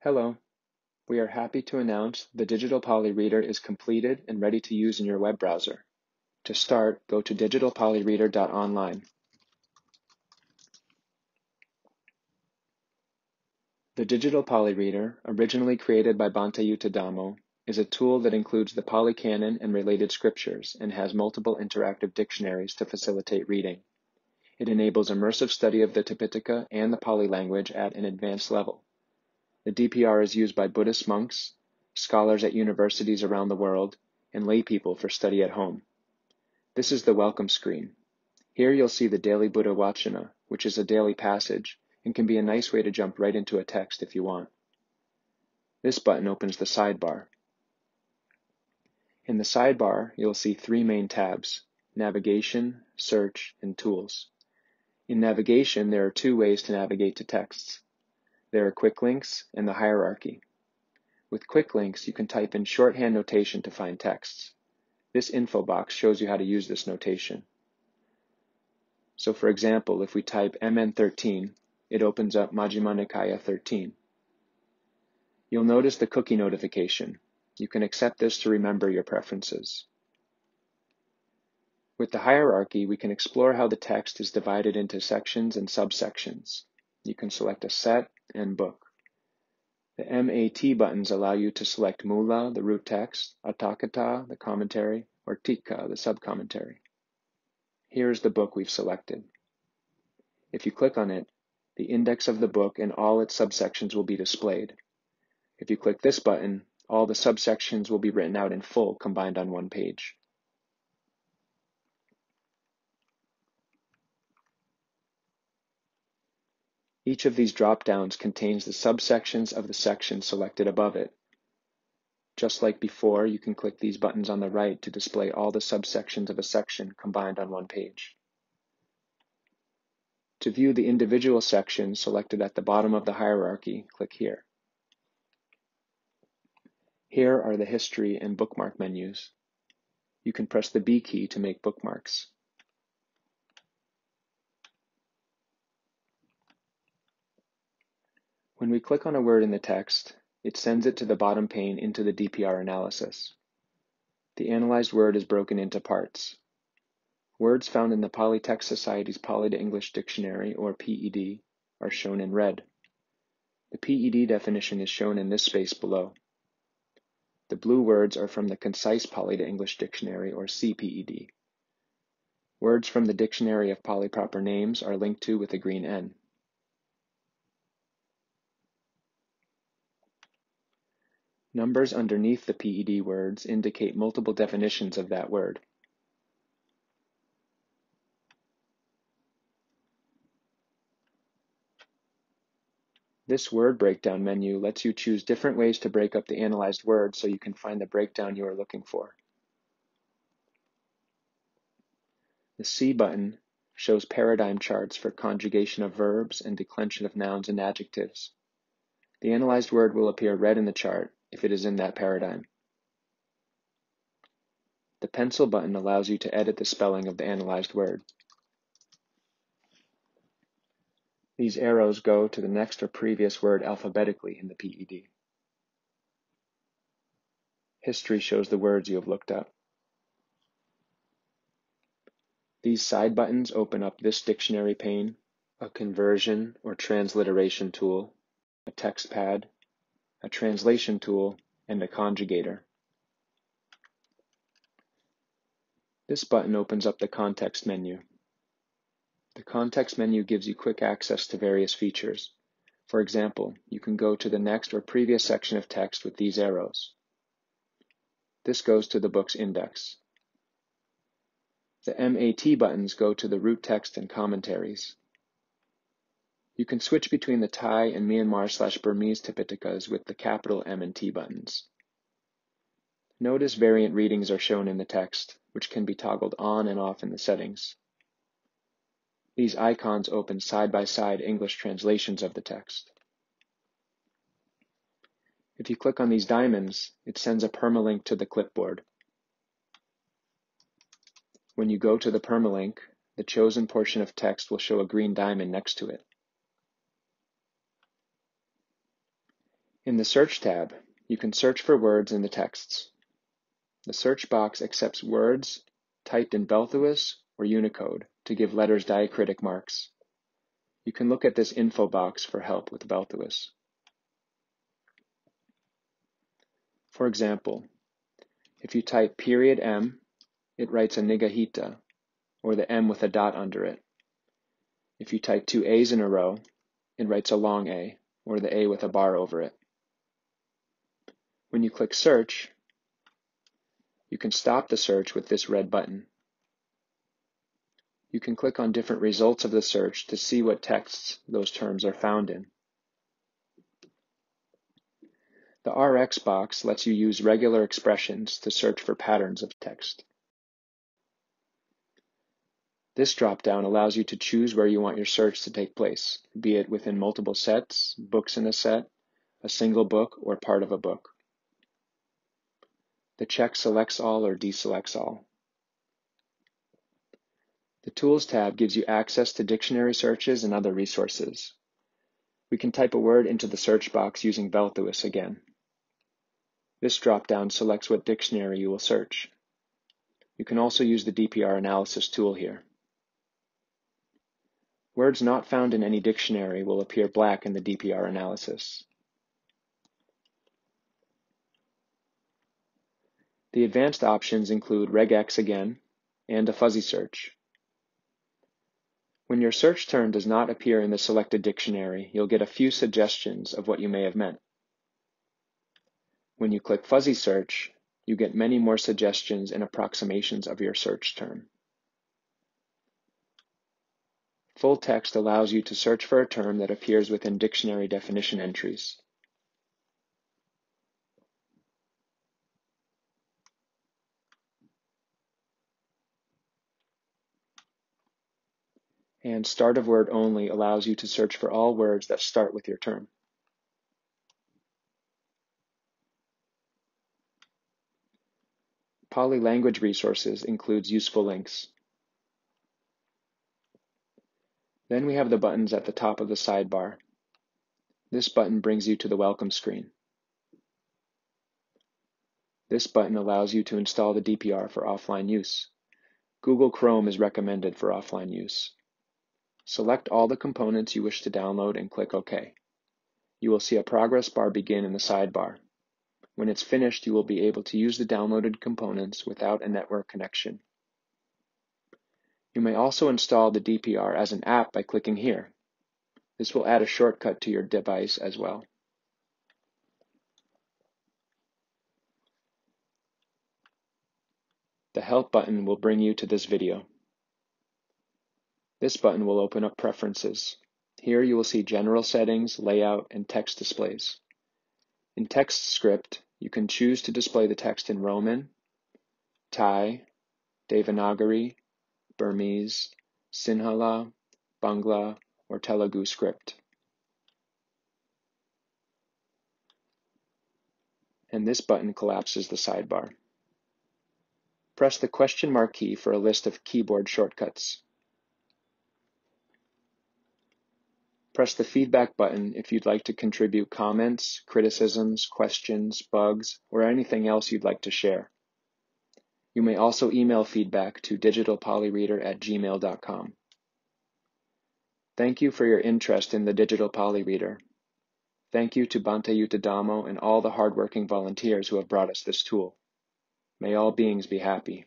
Hello. We are happy to announce the Digital Pali Reader is completed and ready to use in your web browser. To start, go to digitalpalireader.online. The Digital Pali Reader, originally created by Bhante Yuttadhammo, is a tool that includes the Pali Canon and related scriptures and has multiple interactive dictionaries to facilitate reading. It enables immersive study of the Tipitaka and the Pali language at an advanced level. The DPR is used by Buddhist monks, scholars at universities around the world, and lay people for study at home. This is the welcome screen. Here you'll see the daily Buddha Vachana, which is a daily passage and can be a nice way to jump right into a text if you want. This button opens the sidebar. In the sidebar, you'll see three main tabs, Navigation, Search, and Tools. In navigation, there are two ways to navigate to texts. There are quick links and the hierarchy. With quick links, you can type in shorthand notation to find texts. This info box shows you how to use this notation. So for example, if we type MN13, it opens up Majjhima Nikaya 13. You'll notice the cookie notification. You can accept this to remember your preferences. With the hierarchy, we can explore how the text is divided into sections and subsections. You can select a set and book. The MAT buttons allow you to select Mula, the root text, Atthakatha, the commentary, or Tika, the subcommentary. Here is the book we've selected. If you click on it, the index of the book and all its subsections will be displayed. If you click this button, all the subsections will be written out in full combined on one page. Each of these drop-downs contains the subsections of the section selected above it. Just like before, you can click these buttons on the right to display all the subsections of a section combined on one page. To view the individual sections selected at the bottom of the hierarchy, click here. Here are the history and bookmark menus. You can press the B key to make bookmarks. When we click on a word in the text, it sends it to the bottom pane into the DPR analysis. The analyzed word is broken into parts. Words found in the Pali Text Society's Pali to English Dictionary, or PED, are shown in red. The PED definition is shown in this space below. The blue words are from the Concise Pali to English Dictionary, or CPED. Words from the Dictionary of Pali Proper Names are linked to with a green N. Numbers underneath the PED words indicate multiple definitions of that word. This word breakdown menu lets you choose different ways to break up the analyzed word so you can find the breakdown you are looking for. The C button shows paradigm charts for conjugation of verbs and declension of nouns and adjectives. The analyzed word will appear red in the chart, if it is in that paradigm. The pencil button allows you to edit the spelling of the analyzed word. These arrows go to the next or previous word alphabetically in the PED. History shows the words you have looked up. These side buttons open up this dictionary pane, a conversion or transliteration tool, a text pad, a translation tool, and a conjugator. This button opens up the context menu. The context menu gives you quick access to various features. For example, you can go to the next or previous section of text with these arrows. This goes to the book's index. The MAT buttons go to the root text and commentaries. You can switch between the Thai and Myanmar slash Burmese Tipitakas with the capital M and T buttons. Notice variant readings are shown in the text, which can be toggled on and off in the settings. These icons open side-by-side -side English translations of the text. If you click on these diamonds, it sends a permalink to the clipboard. When you go to the permalink, the chosen portion of text will show a green diamond next to it. In the Search tab, you can search for words in the texts. The search box accepts words typed in Velthuis or Unicode to give letters diacritic marks. You can look at this info box for help with Velthuis. For example, if you type period M, it writes a Niggahita, or the M with a dot under it. If you type two A's in a row, it writes a long A, or the A with a bar over it. When you click Search, you can stop the search with this red button. You can click on different results of the search to see what texts those terms are found in. The RX box lets you use regular expressions to search for patterns of text. This dropdown allows you to choose where you want your search to take place, be it within multiple sets, books in a set, a single book, or part of a book. The check selects all or deselects all. The Tools tab gives you access to dictionary searches and other resources. We can type a word into the search box using Velthuis again. This dropdown selects what dictionary you will search. You can also use the DPR analysis tool here. Words not found in any dictionary will appear black in the DPR analysis. The advanced options include regex again and a fuzzy search. When your search term does not appear in the selected dictionary, you'll get a few suggestions of what you may have meant. When you click Fuzzy Search, you get many more suggestions and approximations of your search term. Full text allows you to search for a term that appears within dictionary definition entries. And start of word only allows you to search for all words that start with your term. Pali Language Resources includes useful links. Then we have the buttons at the top of the sidebar. This button brings you to the welcome screen. This button allows you to install the DPR for offline use. Google Chrome is recommended for offline use. Select all the components you wish to download and click OK. You will see a progress bar begin in the sidebar. When it's finished, you will be able to use the downloaded components without a network connection. You may also install the DPR as an app by clicking here. This will add a shortcut to your device as well. The Help button will bring you to this video. This button will open up Preferences. Here you will see General Settings, Layout, and Text Displays. In Text Script, you can choose to display the text in Roman, Thai, Devanagari, Burmese, Sinhala, Bangla, or Telugu script. And this button collapses the sidebar. Press the question mark key for a list of keyboard shortcuts. Press the feedback button if you'd like to contribute comments, criticisms, questions, bugs, or anything else you'd like to share. You may also email feedback to digitalpalireader at gmail.com. Thank you for your interest in the Digital Pali Reader. Thank you to Bhante Yuttadhammo and all the hardworking volunteers who have brought us this tool. May all beings be happy.